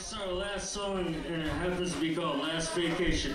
It's our last song, and it happens to be called Last Vacation.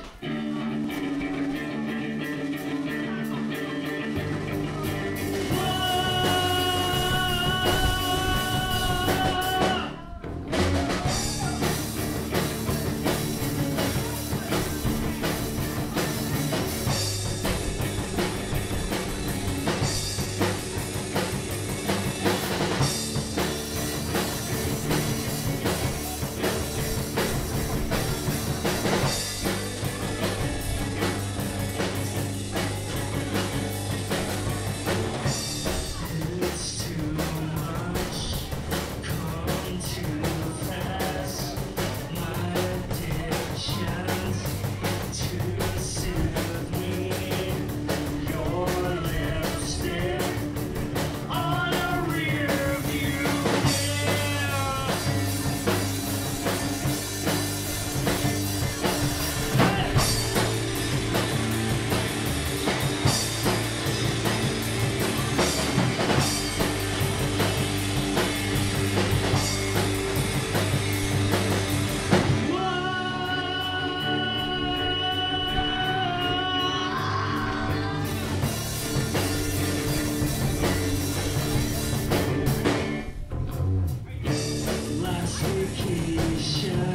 Last vacation, we took